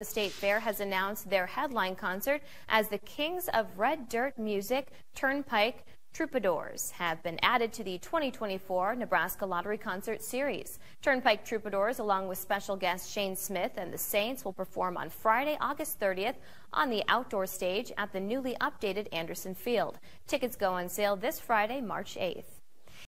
The State Fair has announced their headline concert as the Kings of Red Dirt Music Turnpike Troubadours have been added to the 2024 Nebraska Lottery Concert Series. Turnpike Troubadours, along with special guest Shane Smith and the Saints, will perform on Friday, August 30th on the outdoor stage at the newly updated Anderson Field. Tickets go on sale this Friday, March 8th.